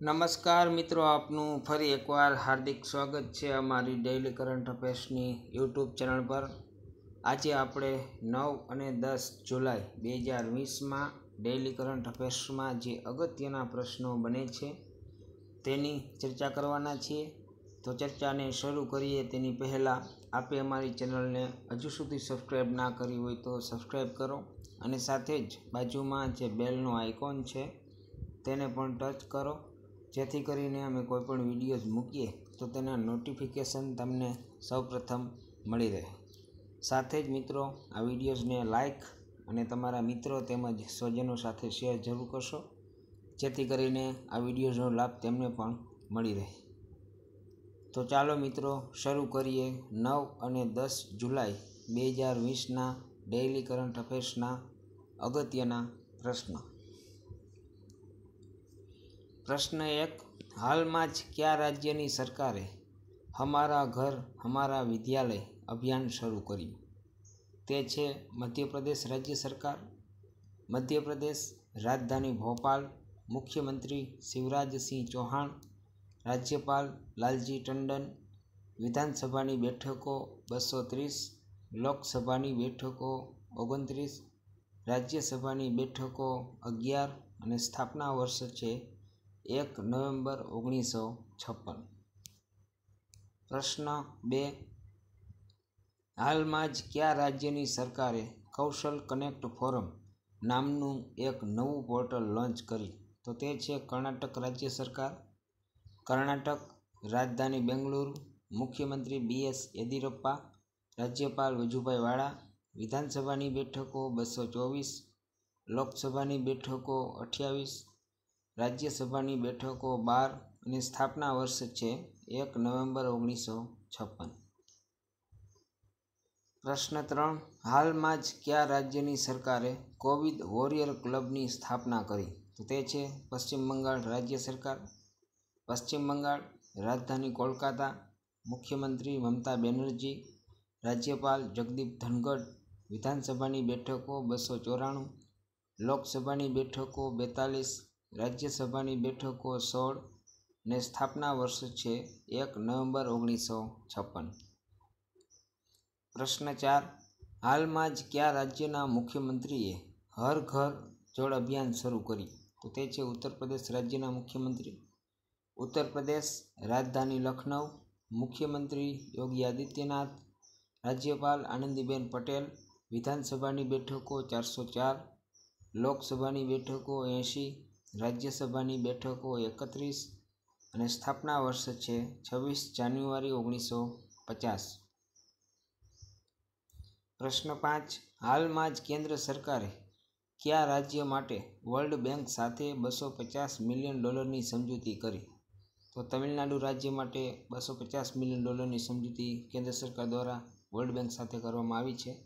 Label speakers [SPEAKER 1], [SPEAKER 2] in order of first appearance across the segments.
[SPEAKER 1] નમસ્કાર મિત્રો, આપનું ફરી એકવાર હાર્દિક સ્વાગત છે અમારી ડેઇલી કરંટ અફેર્સની યુટ્યુબ ચેનલ પર. આજે આપણે નવ અને દસ જુલાઈ બે હજાર વીસમાં ડેઇલી કરંટ અફેર્સમાં જે અગત્યના પ્રશ્નો બને છે તેની ચર્ચા કરવાના છીએ. તો ચર્ચાને શરૂ કરીએ. તેની પહેલાં, આપે અમારી ચેનલને હજુ સુધી સબસ્ક્રાઈબ ના કરી હોય તો સબસ્ક્રાઈબ કરો અને સાથે જ બાજુમાં જે બેલનો આઇકોન છે તેને પણ ટચ કરો. જેથી કરીને અમે કોઈપણ વિડીયોઝ મૂકીએ, તો તેના નોટિફિકેશન તમને સૌપ્રથમ મળી રહે. સાથે જ મિત્રો, આ વિડીયોઝને લાઇક અને તમારા મિત્રો તેમજ સ્વજનો સાથે શેર જરૂર કરશો, જેથી કરીને આ વિડીયોઝનો લાભ તેમને પણ મળી રહે. તો ચાલો મિત્રો, શરૂ કરીએ. નવ અને દસ જુલાઈ બે હજાર વીસના ડેઇલી કરંટ અફેર્સના અગત્યના પ્રશ્નો. પ્રશ્ન એક, હાલમાં જ કયા રાજ્યની સરકારે હમારા ઘર હમારા વિદ્યાલય અભિયાન શરૂ કર્યું? તે છે મધ્યપ્રદેશ રાજ્ય સરકાર, મધ્યપ્રદેશ રાજધાની ભોપાલ, મુખ્યમંત્રી શિવરાજસિંહ ચૌહાણ, રાજ્યપાલ લાલજી ટંડન, વિધાનસભાની બેઠકો બસો ત્રીસ, લોકસભાની બેઠકો ઓગણત્રીસ, રાજ્યસભાની બેઠકો અગિયાર અને સ્થાપના વર્ષ છે એક નવેમ્બર ઓગણીસો છપ્પન. પ્રશ્ન બે. હાલમાં જ કયા રાજ્યની સરકારે કૌશલ કનેક્ટ ફોરમ નામનું એક નવું પોર્ટલ લોન્ચ કર્યું તો તે છે કર્ણાટક રાજ્ય સરકાર, કર્ણાટક રાજધાની બેંગલુરુ, મુખ્યમંત્રી બી એસ યેદિયુરપ્પા, રાજ્યપાલ વજુભાઈ વાળા, વિધાનસભાની બેઠકો બસો ચોવીસ, લોકસભાની બેઠકો અઠ્યાવીસ રાજ્યસભાની બેઠકો બાર અને સ્થાપના વર્ષ છે એક નવેમ્બર ઓગણીસો છપ્પન. પ્રશ્ન ત્રણ, હાલમાં જ કયા રાજ્યની સરકારે કોવિડ વોરિયર ક્લબની સ્થાપના કરી? તો તે છે પશ્ચિમ બંગાળ રાજ્ય સરકાર, પશ્ચિમ બંગાળ રાજધાની કોલકાતા, મુખ્યમંત્રી મમતા બેનર્જી, રાજ્યપાલ જગદીપ ધનગઢ, વિધાનસભાની બેઠકો બસો ચોરાણું, લોકસભાની બેઠકો બેતાલીસ રાજ્યસભાની બેઠકો સોળ ને સ્થાપના વર્ષ છે એક નવેમ્બર ઓગણીસો છપ્પન. પ્રશ્ન ચાર, હાલમાં જ કયા રાજ્યના મુખ્યમંત્રીએ હર ઘર જળ અભિયાન શરૂ કર્યું? તો તે છે ઉત્તર પ્રદેશ રાજ્યના મુખ્યમંત્રી. ઉત્તર પ્રદેશ રાજધાની લખનઉ, મુખ્યમંત્રી યોગી આદિત્યનાથ, રાજ્યપાલ આનંદીબેન પટેલ, વિધાનસભાની બેઠકો ચારસો ચાર, લોકસભાની બેઠકો એંશી રાજ્યસભાની બેઠકો એકત્રીસ અને સ્થાપના વર્ષ છે છવ્વીસ જાન્યુઆરી ઓગણીસો પચાસ. પ્રશ્ન પાંચ, હાલમાં જ કેન્દ્ર સરકારે કયા રાજ્ય માટે વર્લ્ડ બેંક સાથે બસો પચાસ મિલિયન ડોલરની સમજૂતી કરી? તો તમિલનાડુ રાજ્ય માટે બસો પચાસ મિલિયન ડોલરની સમજૂતી કેન્દ્ર સરકાર દ્વારા વર્લ્ડ બેંક સાથે કરવામાં આવી છે.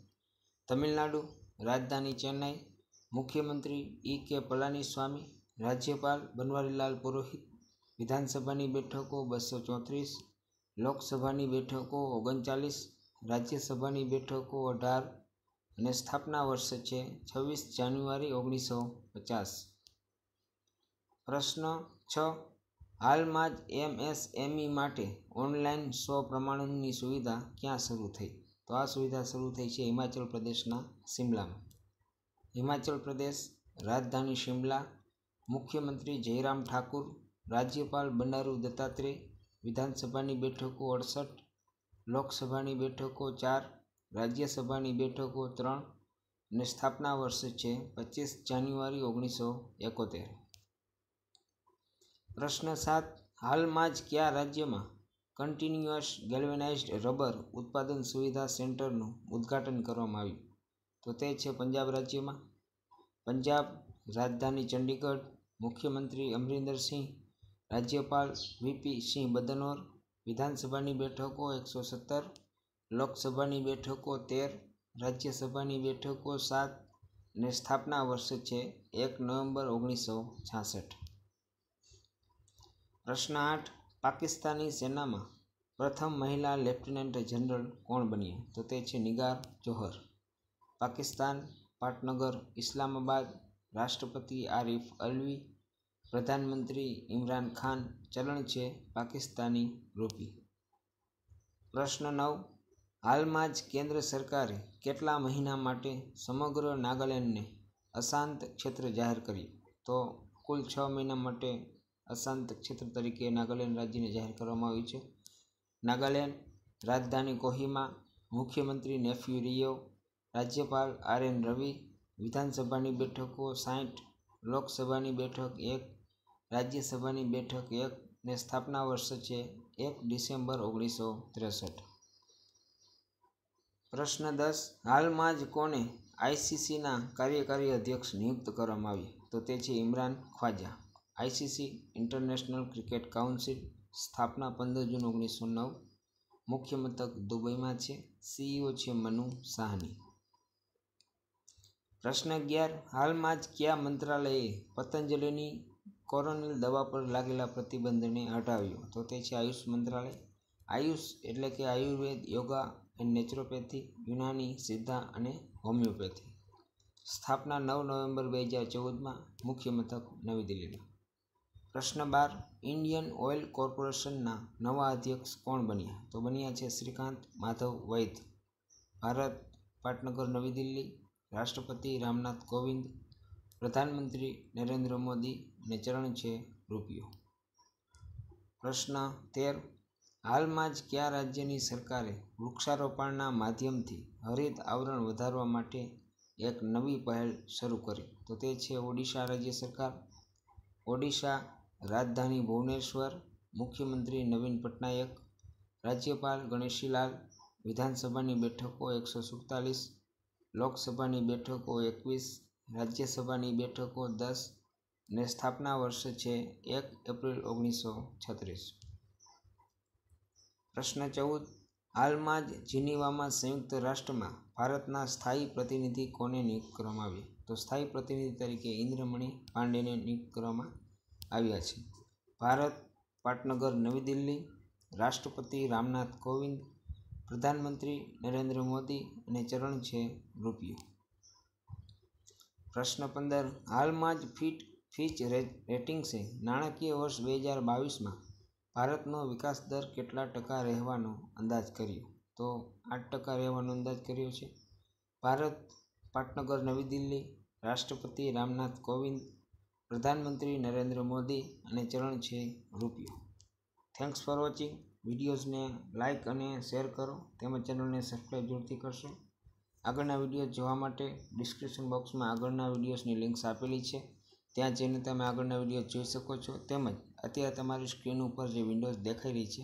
[SPEAKER 1] તમિલનાડુ, રાજધાની ચેન્નાઈ, મુખ્યમંત્રી ઈ કે પલાનીસ્વામી રાજ્યપાલ બનવારીલાલ પુરોહિત, વિધાનસભાની બેઠકો બસો ચોત્રીસ, લોકસભાની બેઠકો ઓગણચાલીસ, રાજ્યસભાની બેઠકો અઢાર અને સ્થાપના વર્ષ છે છવ્વીસ જાન્યુઆરી ઓગણીસો પચાસ. પ્રશ્ન છ. હાલમાં જ એમએસએમઈ માટે ઓનલાઈન સો પ્રમાણનની સુવિધા ક્યાં શરૂ થઈ? તો આ સુવિધા શરૂ થઈ છે હિમાચલ પ્રદેશના શિમલામાં. હિમાચલ પ્રદેશ, રાજધાની શિમલા મુખ્યમંત્રી જયરામ ઠાકુર, રાજ્યપાલ બંડારુ દત્તાત્રેય, વિધાનસભાની બેઠકો અડસઠ, લોકસભાની બેઠકો ચાર, રાજ્યસભાની બેઠકો ત્રણ અને સ્થાપના વર્ષ છે પચીસ જાન્યુઆરી ઓગણીસો એકોતેર. પ્રશ્ન સાત, હાલમાં જ કયા રાજ્યમાં કન્ટિન્યુઅસ ગેલ્વેનાઇઝ્ડ રબર ઉત્પાદન સુવિધા સેન્ટરનું ઉદ્ઘાટન કરવામાં આવ્યું? તો તે છે પંજાબ રાજ્યમાં. પંજાબ, રાજધાની ચંડીગઢ મુખ્યમંત્રી અમરિંદરસિંહ રાજ્યપાલ વીપી સિંહ બદનોર, વિધાનસભાની બેઠકો એકસો સત્તર, લોકસભાની બેઠકો તેર, રાજ્યસભાની બેઠકો સાત અને સ્થાપના વર્ષ છે એક નવેમ્બર ઓગણીસો છાસઠ. પ્રશ્ન આઠ, પાકિસ્તાની સેનામાં પ્રથમ મહિલા લેફ્ટનન્ટ જનરલ કોણ બન્યા? તો તે છે નિગાર જોહર. પાકિસ્તાન, પાટનગર, ઇસ્લામાબાદ રાષ્ટ્રપતિ આરિફ અલ્વી પ્રધાનમંત્રી ઇમરાન ખાન ચલણ છે પાકિસ્તાની રૂપી. પ્રશ્ન નવ, હાલમાં જ કેન્દ્ર સરકારે કેટલા મહિના માટે સમગ્ર નાગાલેન્ડને અશાંત ક્ષેત્ર જાહેર કર્યું? તો કુલ છ મહિના માટે અશાંત ક્ષેત્ર તરીકે નાગાલેન્ડ રાજ્યને જાહેર કરવામાં આવ્યું છે. નાગાલેન્ડ રાજધાની કોહિમા, મુખ્યમંત્રી નેફ્યુ રિયો, રાજ્યપાલ આર એન રવિ, વિધાનસભાની બેઠકો સાઠ લોકસભાની બેઠક એક રાજ્યસભાની બેઠક એક ને સ્થાપના વર્ષ છે એક ડિસેમ્બર ઓગણીસો ત્રેસઠ. પ્રશ્ન દસ, હાલમાં જ કોને આઈસીસીના કાર્યકારી અધ્યક્ષ નિયુક્ત કરવામાં આવ્યા તો તે છે Imran Khawaja. ICC international cricket council, સ્થાપના પંદર જૂન ઓગણીસો નવ. મુખ્ય મથક દુબઈમાં છે. સીઈઓ છે મનુ સાહની. પ્રશ્ન અગિયાર, હાલમાં જ કયા મંત્રાલયે પતંજલિની કોરોનિલ દવા પર લાગેલા પ્રતિબંધને હટાવ્યો. તો તે છે આયુષ મંત્રાલય. આયુષ એટલે કે આયુર્વેદ, યોગા એન્ડ નેચરોપેથી, યુનાની સિદ્ધા અને હોમિયોપેથી. સ્થાપના નવ નવેમ્બર બે હજાર ચૌદમાં મુખ્ય મથક નવી દિલ્હીમાં પ્રશ્ન બાર, ઇન્ડિયન ઓઇલ કોર્પોરેશનના નવા અધ્યક્ષ કોણ બન્યા? તો બન્યા છે શ્રીકાંત માધવ વૈદ ભારત, પાટનગર, નવી દિલ્હી. રાષ્ટ્રપતિ રામનાથ કોવિંદ પ્રધાનમંત્રી નરેન્દ્ર મોદી અને ચરણ છે રૂપિયો. પ્રશ્ન તેર. હાલમાં જ કયા રાજ્યની સરકારે વૃક્ષારોપણના માધ્યમથી હરિત આવરણ વધારવા માટે એક નવી પહેલ શરૂ કરી? તો તે છે ઓડિશા રાજ્ય સરકાર. ઓડિશા રાજધાની ભુવનેશ્વર, મુખ્યમંત્રી નવીન પટનાયક, રાજ્યપાલ ગણેશીલાલ, વિધાનસભાની બેઠકો એકસો સુડતાલીસ, લોકસભાની બેઠકો એકવીસ રાજ્યસભાની બેઠકો દસ ને સ્થાપના વર્ષ છે એક એપ્રિલ ઓગણીસો છત્રીસ. પ્રશ્ન ચૌદ, હાલમાં જ જીનીવામાં સંયુક્ત રાષ્ટ્રમાં ભારતના સ્થાયી પ્રતિનિધિ કોને નિયુક્ત કરવામાં આવી? તો સ્થાયી પ્રતિનિધિ તરીકે ઇન્દ્રમણી પાંડેને નિયુક્ત કરવામાં આવ્યા છે. ભારત, પાટનગર, નવી દિલ્હી, રાષ્ટ્રપતિ રામનાથ કોવિંદ, પ્રધાનમંત્રી નરેન્દ્ર મોદી અને ચરણ છે રૂપિયો. પ્રશ્ન પંદર. હાલમાં જ ફીટ, ફીચ રેટિંગ્સે નાણાકીય વર્ષ બે હજાર બાવીસમાં ભારતનો વિકાસ દર કેટલા ટકા રહેવાનો અંદાજ કર્યો? તો આઠ ટકા રહેવાનો અંદાજ કર્યો છે. ભારત, પાટનગર, નવી દિલ્હી, રાષ્ટ્રપતિ રામનાથ કોવિંદ, પ્રધાનમંત્રી નરેન્દ્ર મોદી અને ચરણ છે રૂપિયો. થેન્ક્સ ફોર વોચિંગ વિડીયોઝને લાઇક અને શેર કરો. તેમજ ચેનલને સબસ્ક્રાઈબ જરૂરથી કરશો. આગળના વીડિયો જોવા માટે ડિસ્ક્રિપ્શન બોક્સમાં આગળના વિડીયોઝની લિંક્સ આપેલી છે. ત્યાં જઈને તમે આગળના વીડિયો જોઈ શકો છો. તેમજ અત્યારે તમારી સ્ક્રીન ઉપર જે વિન્ડોઝ દેખાઈ રહી છે,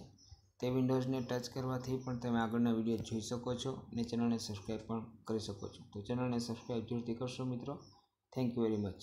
[SPEAKER 1] તે વિન્ડોઝને ટચ કરવાથી પણ તમે આગળના વીડિયો જોઈ શકો છો અને ચેનલને સબસ્ક્રાઈબ પણ કરી શકો છો. તો ચેનલને સબસ્ક્રાઈબ જરૂરથી કરશો મિત્રો. Thank you very much